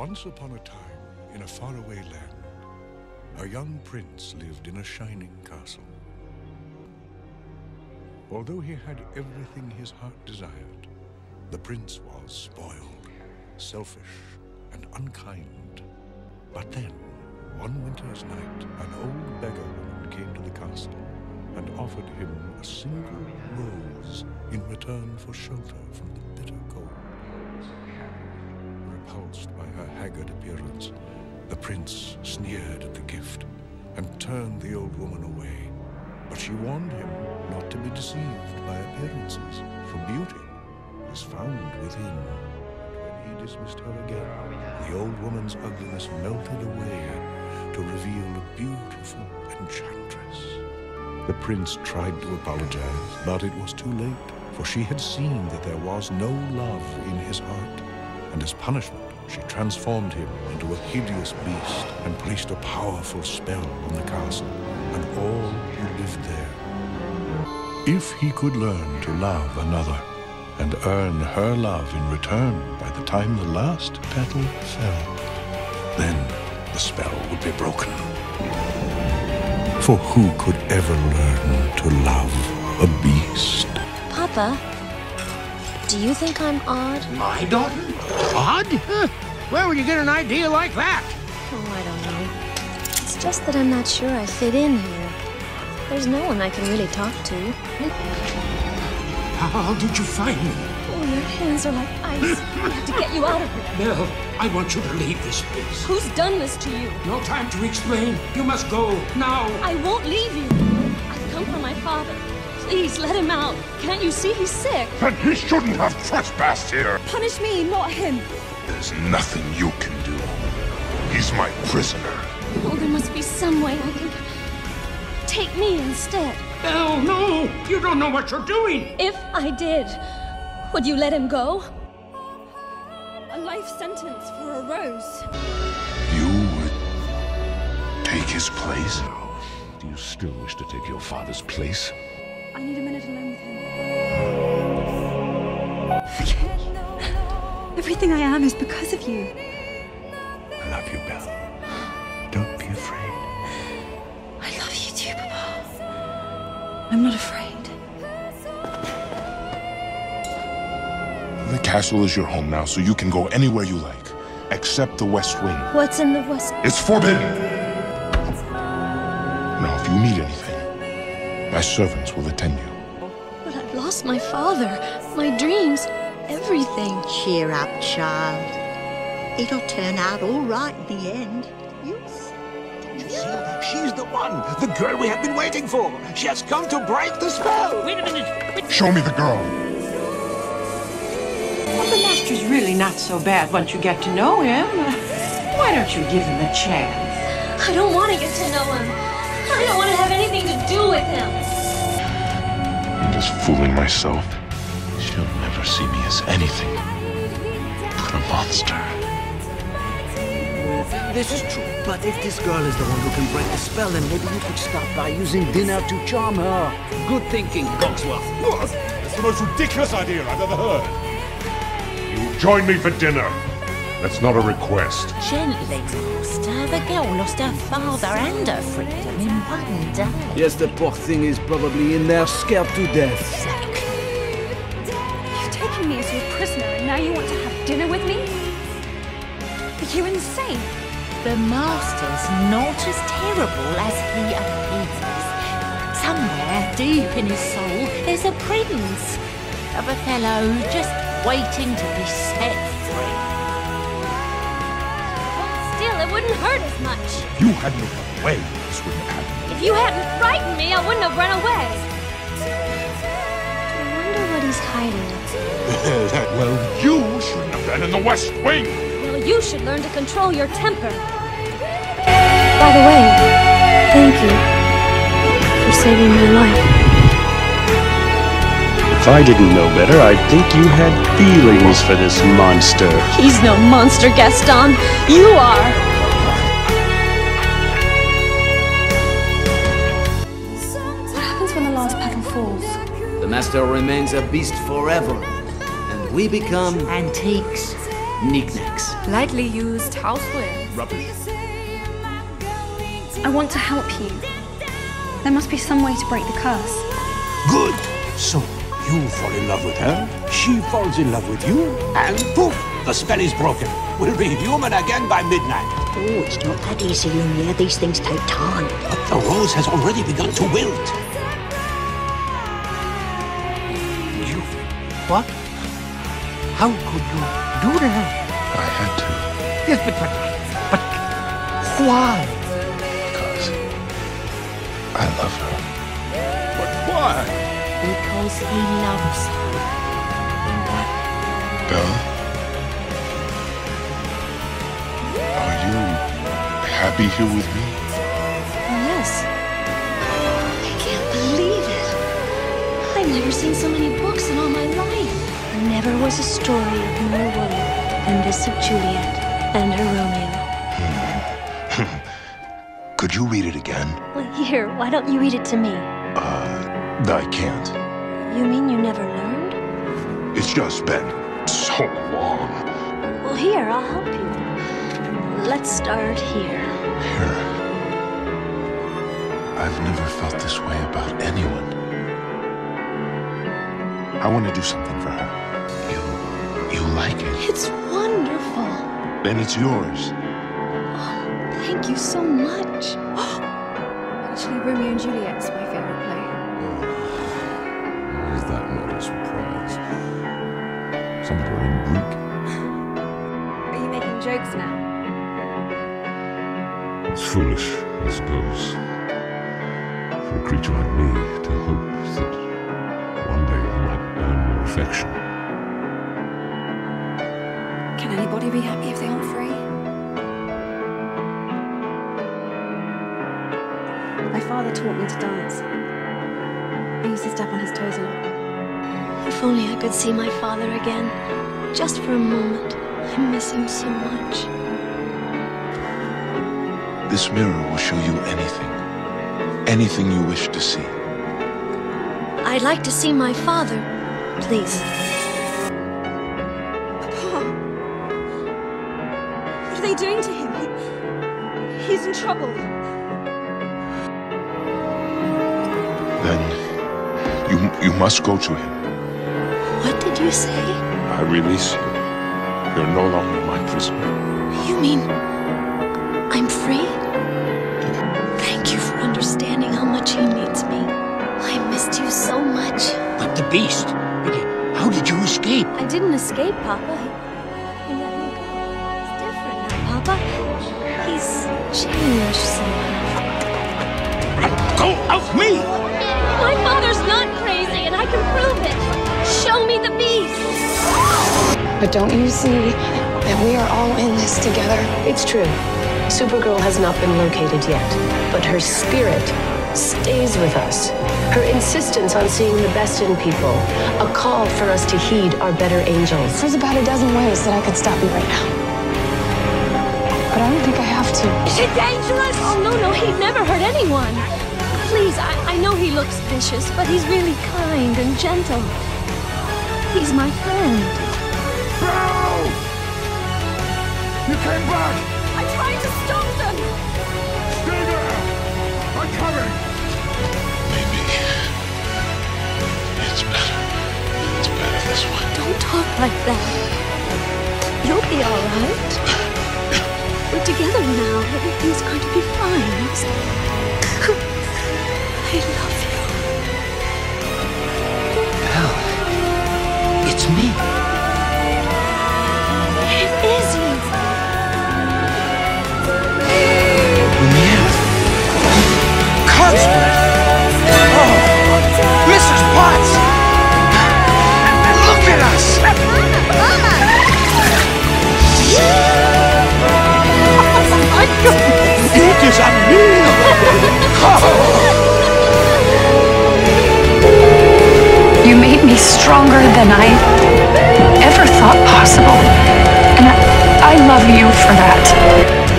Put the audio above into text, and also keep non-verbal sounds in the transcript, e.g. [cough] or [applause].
Once upon a time, in a faraway land, a young prince lived in a shining castle. Although he had everything his heart desired, the prince was spoiled, selfish, and unkind. But then, one winter's night, an old beggar woman came to the castle and offered him a single rose in return for shelter from the bitter cold. Repulsed by her haggard appearance, the prince sneered at the gift and turned the old woman away. But she warned him not to be deceived by appearances, for beauty is found within. When he dismissed her again, the old woman's ugliness melted away to reveal a beautiful enchantress. The prince tried to apologize, but it was too late, for she had seen that there was no love in his heart, and as punishment, she transformed him into a hideous beast and placed a powerful spell on the castle and all who lived there. If he could learn to love another and earn her love in return by the time the last petal fell, then the spell would be broken. For who could ever learn to love a beast? Papa, do you think I'm odd? My daughter? Odd? Huh. Where would you get an idea like that? Oh, I don't know. It's just that I'm not sure I fit in here. There's no one I can really talk to. How did you find me? Oh, your hands are like ice. I have to get you out of here. [laughs] Belle, I want you to leave this place. Who's done this to you? No time to explain. You must go, now. I won't leave you. I've come for my father. Please, let him out. Can't you see he's sick? Then he shouldn't have trespassed here. Punish me, not him. There's nothing you can do. He's my prisoner. Oh, there must be some way I can... Take me instead. Belle, no! You don't know what you're doing! If I did, would you let him go? A life sentence for a rose. You would take his place? Do you still wish to take your father's place? I need a minute alone with him. Forget. Everything I am is because of you. I love you, Belle. Don't be afraid. I love you too, Papa. I'm not afraid. The castle is your home now, so you can go anywhere you like, except the West Wing. What's in the west? It's forbidden! Now, if you need anything, my servants will attend you. But I've lost my father, my dreams, everything. Cheer up, child. It'll turn out all right in the end. You'll see. You see that? She's the one! The girl we have been waiting for! She has come to break the spell! Wait a minute! Show me the girl! Well, the master's really not so bad once you get to know him. Why don't you give him a chance? I don't want to get to know him. I don't want to have anything to do with him. I'm just fooling myself. She'll never see me as anything but a monster. This is true, but if this girl is the one who can break the spell, then maybe you could stop by using dinner to charm her. Good thinking, Cogsworth. What? That's the most ridiculous idea I've ever heard. You join me for dinner. That's not a request. Gently, Master. The girl lost her father and her freedom in one day. Yes, the poor thing is probably in there scared to death. You've taken me as your prisoner, and now you want to have dinner with me? Are you insane? The Master's not as terrible as he appears. Somewhere deep in his soul, there's a prince of a fellow just waiting to be set free. Still, it wouldn't hurt as much. If you hadn't run away, this wouldn't have happened. If you hadn't frightened me, I wouldn't have run away. I wonder what he's hiding. [laughs] well, you shouldn't have been in the West Wing. Well, you should learn to control your temper. By the way, thank you for saving my life. If I didn't know better, I'd think you had feelings for this monster. He's no monster, Gaston. You are. The master remains a beast forever, and we become Antiques. knickknacks. Lightly used houseware. Rubbish. I want to help you. There must be some way to break the curse. Good. So you fall in love with her, she falls in love with you, and poof, the spell is broken. We'll be human again by midnight. Oh, it's not that easy, Lumiere. These things take time. But the rose has already begun to wilt. What? How could you do that? I had to, Yes, but. But. but why? because I love her. But why? Because he loves her. Bella? Are you happy here with me? Never seen so many books in all my life. There never was a story of more woman than this of Juliet and her Romeo. [laughs] Could you read it again? Well, here, why don't you read it to me? Uh, I can't. You mean you never learned? It's just been so long. Well, here, I'll help you. Let's start here. Here. I've never felt this way about anyone. I want to do something for her. You, you like it? It's wonderful. Then it's yours. Oh, Thank you so much. [gasps] Actually, Romeo and Juliet's my favourite play. Is that not a surprise? Somewhere in Greek. Are you making jokes now? It's foolish, I suppose, for a creature like me to hope that earn your affection. Can anybody be happy if they aren't free? My father taught me to dance. I used to step on his toes a lot. If only I could see my father again. Just for a moment. I miss him so much. This mirror will show you anything. Anything you wish to see. I'd like to see my father. Please. Papa! What are they doing to him? He, he's in trouble. Then you you must go to him. What did you say? I release you. You're no longer my prisoner. You mean I'm free? Thank you for understanding how much he needs me. I missed you so much. But the beast. How did you escape? I didn't escape, Papa. He, he let me go. He's different now, Papa. He's changed somehow. Go of me! My father's not crazy, and I can prove it. Show me the beast. But don't you see that we are all in this together? It's true. Supergirl has not been located yet, but her spirit stays with us. Her insistence on seeing the best in people, a call for us to heed our better angels. There's about a dozen ways that I could stop you right now. But I don't think I have to. Is it dangerous? Oh, no, no, he'd never hurt anyone. Please, I, I know he looks vicious, but he's really kind and gentle. He's my friend. Bro! You came back! Way. Don't talk like that. You'll be all right. You made me stronger than I ever thought possible. And I, I love you for that.